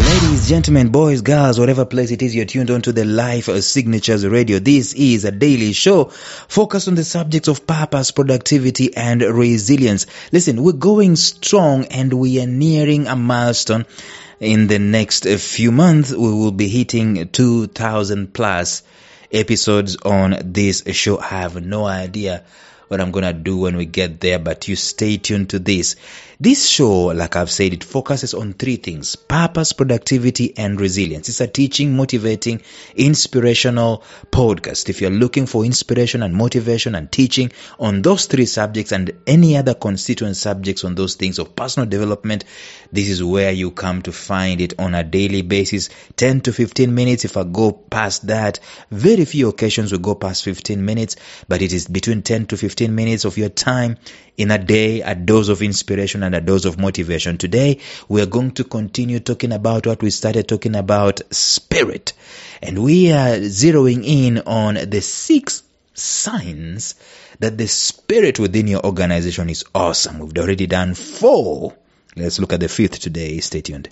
Ladies, gentlemen, boys, girls, whatever place it is you're tuned on to the Life Signatures Radio. This is a daily show focused on the subjects of purpose, productivity, and resilience. Listen, we're going strong and we are nearing a milestone. In the next few months, we will be hitting 2000 plus episodes on this show. I have no idea what I'm gonna do when we get there, but you stay tuned to this. This show, like I've said, it focuses on three things purpose, productivity, and resilience. It's a teaching, motivating, inspirational podcast. If you're looking for inspiration and motivation and teaching on those three subjects and any other constituent subjects on those things of personal development, this is where you come to find it on a daily basis 10 to 15 minutes. If I go past that, very few occasions will go past 15 minutes, but it is between 10 to 15 minutes of your time in a day, a dose of inspiration and a dose of motivation. Today, we are going to continue talking about what we started talking about spirit. And we are zeroing in on the six signs that the spirit within your organization is awesome. We've already done four. Let's look at the fifth today. Stay tuned.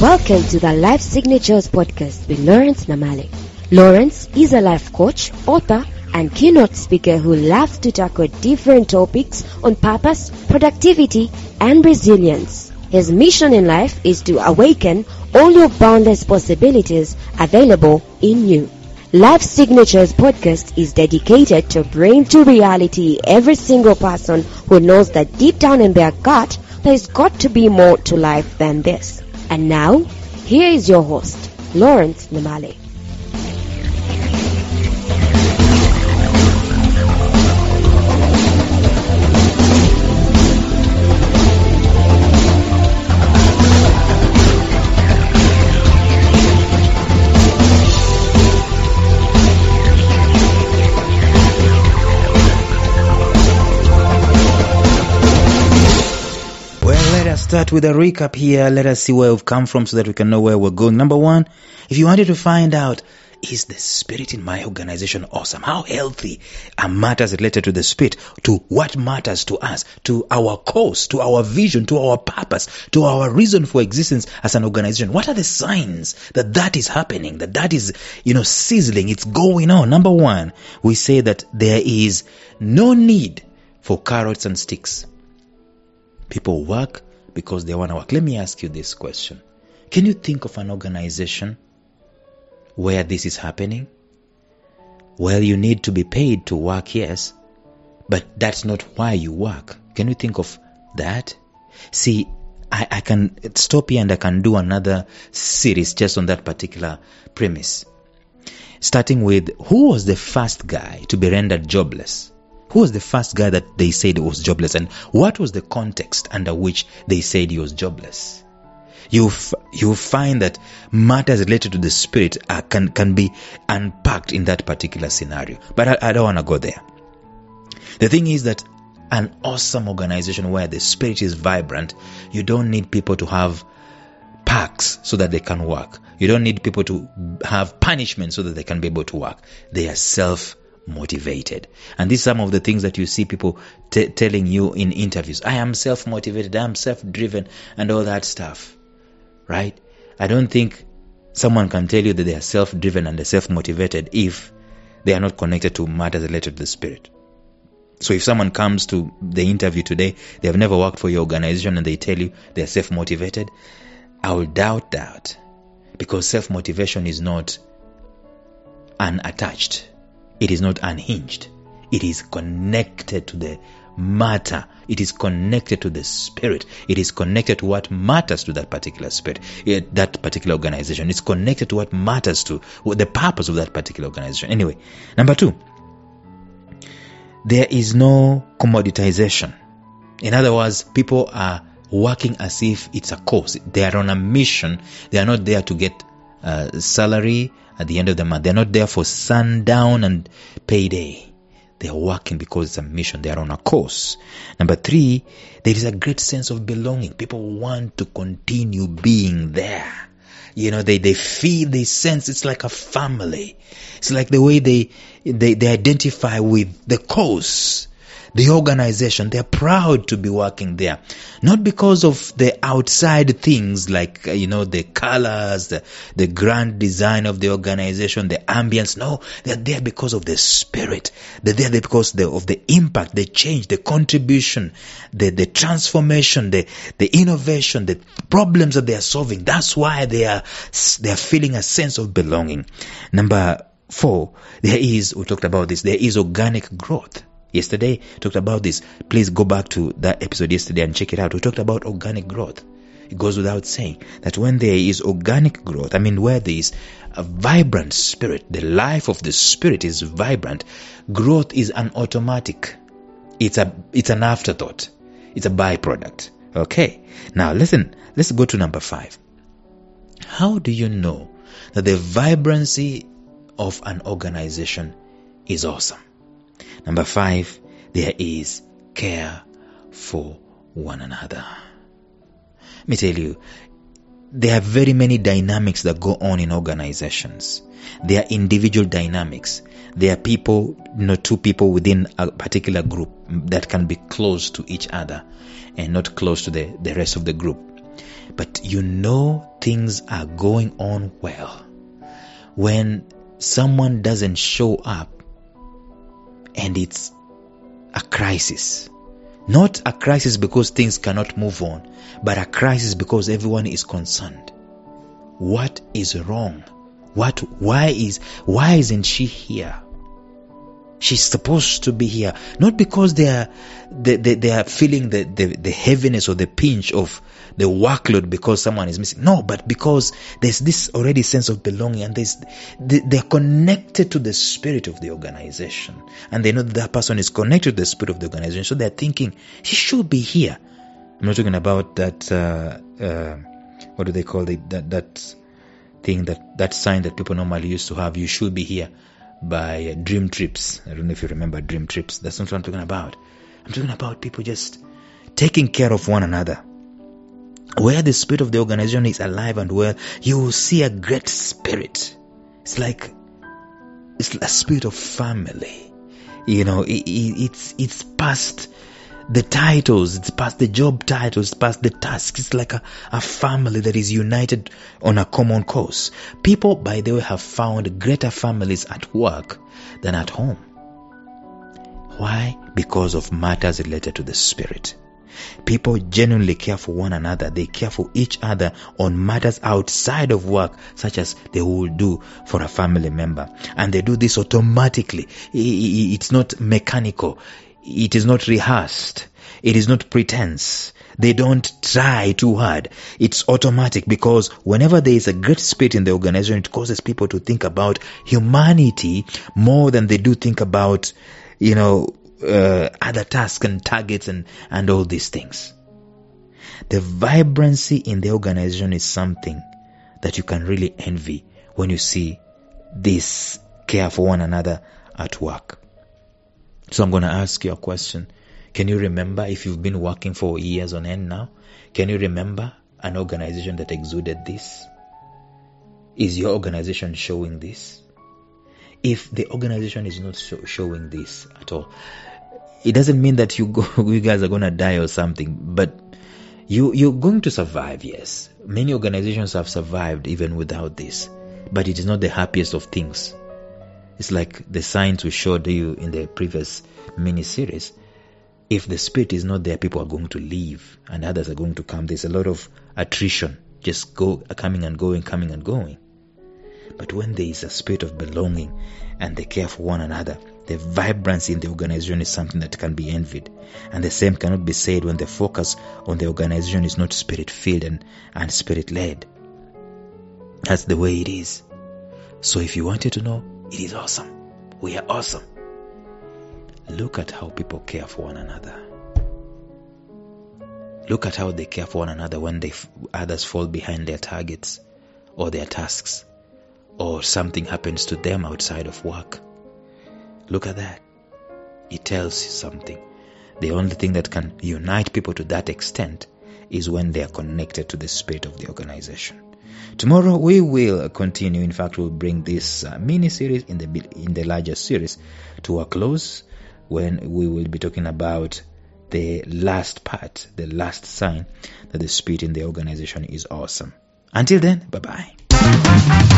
Welcome to the Life Signatures podcast with Lawrence Namale. Lawrence is a life coach, author, and keynote speaker who loves to tackle different topics on purpose, productivity, and resilience. His mission in life is to awaken all your boundless possibilities available in you. Life Signatures podcast is dedicated to bring to reality every single person who knows that deep down in their gut there's got to be more to life than this. And now, here is your host, Lawrence Namale. Start with a recap here. Let us see where we've come from so that we can know where we're going. Number one, if you wanted to find out, is the spirit in my organization awesome? How healthy are matters related to the spirit, to what matters to us, to our cause, to our vision, to our purpose, to our reason for existence as an organization? What are the signs that that is happening, that that is, you know, sizzling, it's going on? Number one, we say that there is no need for carrots and sticks. People work because they want to work. Let me ask you this question. Can you think of an organization where this is happening? Well, you need to be paid to work, yes, but that's not why you work. Can you think of that? See, I, I can stop here and I can do another series just on that particular premise. Starting with who was the first guy to be rendered jobless? Who was the first guy that they said was jobless, and what was the context under which they said he was jobless? You f- you find that matters related to the spirit are, can can be unpacked in that particular scenario. But I, I don't want to go there. The thing is that an awesome organization where the spirit is vibrant, you don't need people to have packs so that they can work. You don't need people to have punishment so that they can be able to work. They are self motivated. And these are some of the things that you see people t- telling you in interviews. I am self motivated, I am self driven, and all that stuff. Right? I don't think someone can tell you that they are self driven and self motivated if they are not connected to matters related to the spirit. So if someone comes to the interview today, they have never worked for your organization and they tell you they're self motivated, I will doubt that. Because self motivation is not unattached it is not unhinged. It is connected to the matter. It is connected to the spirit. It is connected to what matters to that particular spirit, eh, that particular organization. It's connected to what matters to the purpose of that particular organization. Anyway, number two, there is no commoditization. In other words, people are working as if it's a cause. They are on a mission. They are not there to get uh, salary at the end of the month. They're not there for sundown and payday. They are working because it's a mission. They are on a course. Number three, there is a great sense of belonging. People want to continue being there. You know, they, they feel, they sense it's like a family. It's like the way they, they, they identify with the cause the organization. They're proud to be working there. Not because of the outside things like, uh, you know, the colors, the, the grand design of the organization, the ambience. No, they're there because of the spirit. They're there because of the impact, the change, the contribution, the, the transformation, the, the innovation, the problems that they are solving. That's why they are, they are feeling a sense of belonging. Number four, there is, we talked about this, there is organic growth. Yesterday, talked about this. Please go back to that episode yesterday and check it out. We talked about organic growth. It goes without saying that when there is organic growth, I mean, where there is a vibrant spirit, the life of the spirit is vibrant, growth is an automatic. It's a, it's an afterthought. It's a byproduct. Okay. Now listen, let's go to number five. How do you know that the vibrancy of an organization is awesome? Number five, there is care for one another. Let me tell you, there are very many dynamics that go on in organizations. There are individual dynamics. There are people, you know, two people within a particular group that can be close to each other and not close to the, the rest of the group. But you know things are going on well when someone doesn't show up and it's a crisis. Not a crisis because things cannot move on, but a crisis because everyone is concerned. What is wrong? What, why is, why isn't she here? She's supposed to be here. Not because they are, they, they, they are feeling the, the, the heaviness or the pinch of the workload because someone is missing. No, but because there's this already sense of belonging and there's, they, they're connected to the spirit of the organization. And they know that, that person is connected to the spirit of the organization. So they're thinking, she should be here. I'm not talking about that, uh, uh, what do they call it? That, that thing, that, that sign that people normally used to have, you should be here by Dream Trips. I don't know if you remember Dream Trips. That's not what I'm talking about. I'm talking about people just taking care of one another. Where the spirit of the organization is alive and well, you will see a great spirit. It's like it's a spirit of family. You know, it, it, it's it's past the titles, it's past the job titles, it's past the tasks. It's like a, a family that is united on a common cause. People, by the way, have found greater families at work than at home. Why? Because of matters related to the spirit. People genuinely care for one another. They care for each other on matters outside of work, such as they would do for a family member. And they do this automatically. It's not mechanical. It is not rehearsed. It is not pretense. They don't try too hard. It's automatic because whenever there is a great spirit in the organization, it causes people to think about humanity more than they do think about, you know, uh, other tasks and targets and, and all these things. The vibrancy in the organization is something that you can really envy when you see this care for one another at work. So I'm going to ask you a question. Can you remember if you've been working for years on end now? Can you remember an organization that exuded this? Is your organization showing this? If the organization is not show, showing this at all, it doesn't mean that you go, you guys are going to die or something, but you, you're going to survive, yes. Many organizations have survived even without this, but it is not the happiest of things. It's like the signs we showed you in the previous mini series. If the spirit is not there, people are going to leave and others are going to come. There's a lot of attrition, just go coming and going, coming and going. But when there is a spirit of belonging and they care for one another, the vibrancy in the organization is something that can be envied. And the same cannot be said when the focus on the organization is not spirit filled and, and spirit led. That's the way it is. So if you wanted to know, it is awesome. We are awesome. Look at how people care for one another. Look at how they care for one another when they others fall behind their targets or their tasks or something happens to them outside of work. Look at that. it tells you something. The only thing that can unite people to that extent is when they are connected to the spirit of the organization. Tomorrow we will continue. In fact, we'll bring this uh, mini series in the in the larger series to a close when we will be talking about the last part, the last sign that the spirit in the organization is awesome. Until then, bye bye.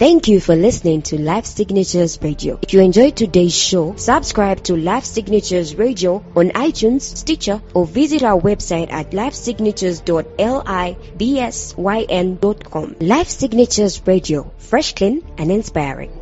Thank you for listening to Life Signatures Radio. If you enjoyed today's show, subscribe to Life Signatures Radio on iTunes, Stitcher, or visit our website at lifesignatures.libsyn.com. Life Signatures Radio, fresh, clean, and inspiring.